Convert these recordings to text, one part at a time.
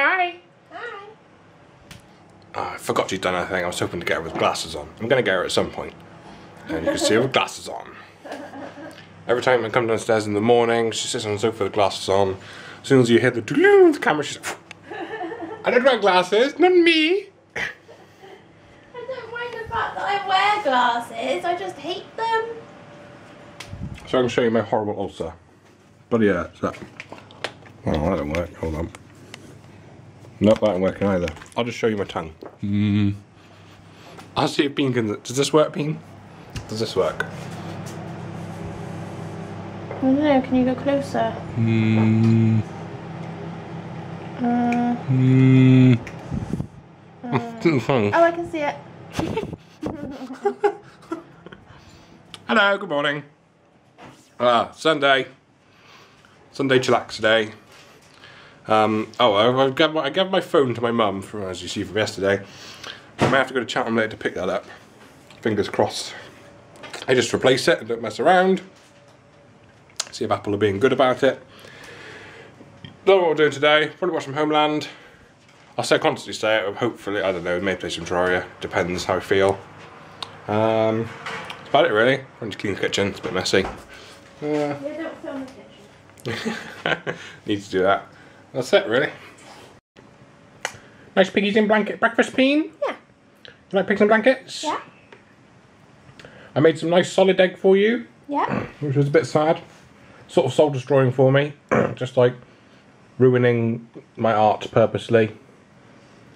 Hi. Hi. Oh, I forgot she'd done her thing. I was hoping to get her with glasses on. I'm going to get her at some point. And you can see her with glasses on. Every time I come downstairs in the morning, she sits on the sofa with glasses on. As soon as you hear the the camera, she's like, I don't wear glasses, not me. I don't mind the fact that I wear glasses, I just hate them. So I'm going to show you my horrible ulcer. But yeah, it's that. Oh, that didn't work. Hold on. Nope, that ain't working either. I'll just show you my tongue. Mm. I'll see if Bean can. Does this work, Bean? Does this work? I don't know, can you go closer? Mm. Uh, Mm. oh, I can see it. Hello, good morning. Ah, Sunday. Sunday chillax day. Um, oh, I, I, gave my, I gave my phone to my mum, from as you see from yesterday. I may have to go to Chatham later to pick that up. Fingers crossed. I just replace it and don't mess around. See if Apple are being good about it. Don't know what we're doing today. Probably watch some Homeland. I'll say constantly stay out. Hopefully, I don't know, maybe play some Terraria. Depends how I feel. Um, that's about it really. I need to clean the kitchen. It's a bit messy. Uh, Yeah, don't film the kitchen. need to do that. That's it really. Nice piggies in blanket breakfast peen. Yeah. You like pigs in blankets? Yeah. I made some nice solid egg for you, Yeah. which was a bit sad. Sort of soul destroying for me. Just like ruining my art purposely.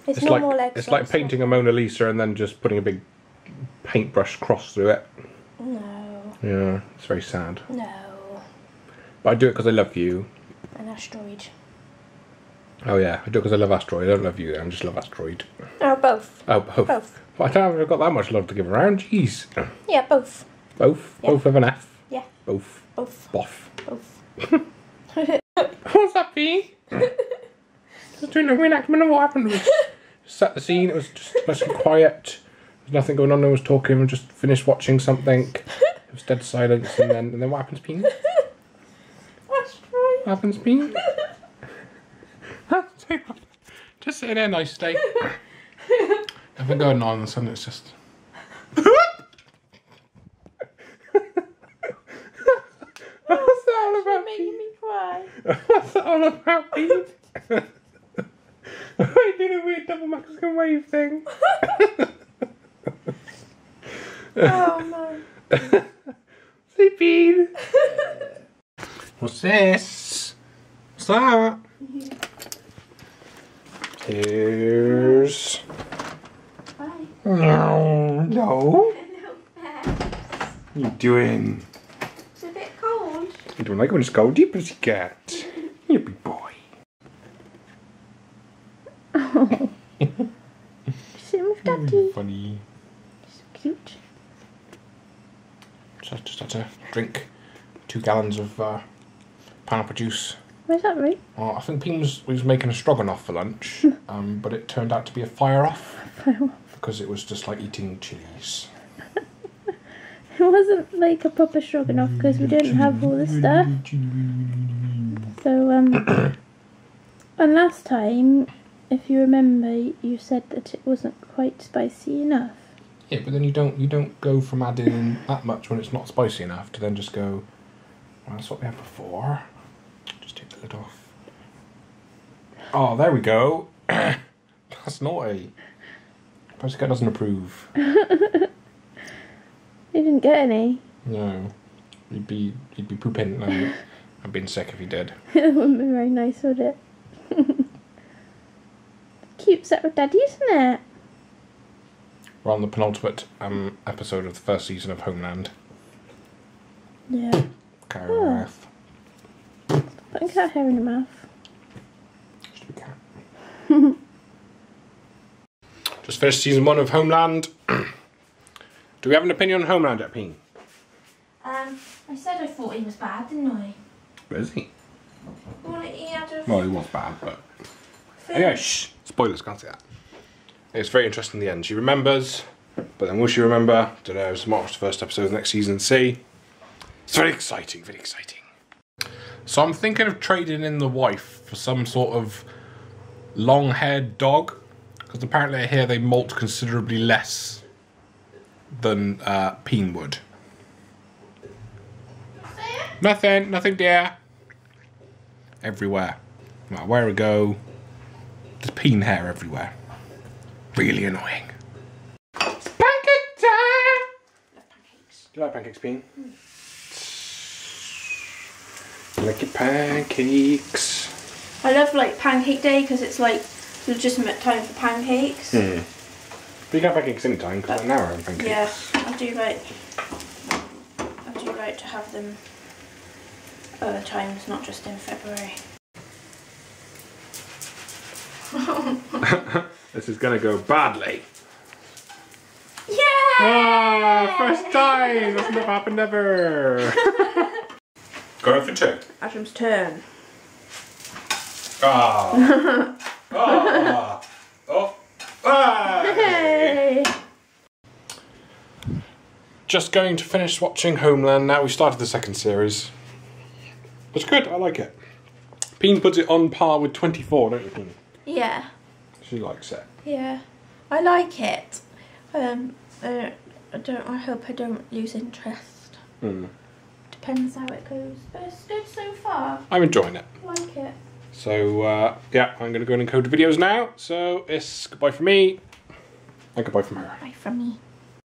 It's, It's no like more legs. it's like painting a Mona Lisa and then just putting a big paintbrush cross through it. No. Yeah, it's very sad. No. But I do it because I love you. An asteroid. Oh yeah, I do because I love Asteroid. I don't love you. I just love Asteroid. Oh, both. Oh, both. Both. But I don't I've got that much love to give around. Jeez. Yeah, both. Both. Yeah. Both with an F. Yeah, Both. both. Boff. Both. What's that, P? Just doing a reenactment of what happened. Just set the scene. It was just nice and quiet. There's nothing going on. No one was talking. We just finished watching something. It was dead silence. And then, and then what happens, P? What Asteroid. happens, P? just sitting there nicely. Nothing going on. And suddenly it's just. What's that all about, P? Making me cry. What's that all about, Pete? I did a weird double Mexican wave thing. Oh no. See, Pete? What's this? What's that? Tears. Bye. No, no. What are you doing? It's a bit cold. You don't like when it's cold, you, pussycat? You big boy. Sitting with Daddy. Funny. So cute. So I just had to drink two gallons of uh, pineapple juice. Where's that right? Well, I think Pim was, was making a stroganoff for lunch, um, but it turned out to be a fire off because it was just like eating chilies. It wasn't like a proper stroganoff because we didn't have all the stuff. So, um, and last time, if you remember, you said that it wasn't quite spicy enough. Yeah, but then you don't you don't go from adding that much when it's not spicy enough to then just go. Well, that's what we had before. Take off. Oh, there we go. that's naughty. Pussycat doesn't approve. You didn't get any. No, you'd be you'd be pooping. No, I'd been sick if you did. it wouldn't be very nice, would it? Cute set with Daddy, isn't it? We're on the penultimate um, episode of the first season of Homeland. Yeah. Carry Oh. On with. Putting cat hair in your mouth. Stupid cat. Just finished season one of Homeland. Do we have an opinion on Homeland at Peen? Um, I said I thought he was bad, didn't I? Where is he? Well, he had a Well, he was bad, but. thing. Anyway, shh. Spoilers, can't say that. It's very interesting in the end. She remembers, but then will she remember? Don't know. Just watch the first episode of the next season see. It's very exciting, very exciting. So I'm thinking of trading in the wife for some sort of long-haired dog, because apparently I hear they molt considerably less than uh, peen would. Nothing, nothing, dear. Everywhere. No matter where I go, there's peen hair everywhere. Really annoying. It's pancake time! Love pancakes. Do you like pancakes, Peen? Like your pancakes. I love like pancake day because it's like legitimate time for pancakes. Hmm. But you can have pancakes anytime because right now we're having pancakes. Yeah, I do like. I do like to have them other times, not just in February. This is gonna go badly. Yeah! Ah, first time! That's never happened ever. Going for two. Adam's turn. Ah. ah. Oh. Ah. Hey! Just going to finish watching Homeland now. We started the second series. It's good, I like it. Peen puts it on par with 24, don't you, Peen? Yeah, She likes it. yeah. I like it. Um, I I don't. I hope I don't lose interest. Hmm. Depends how it goes, but it's good so far. I'm enjoying it. I like it. So, uh, yeah, I'm going to go and encode the videos now. So, it's goodbye from me and goodbye from her. Bye from me.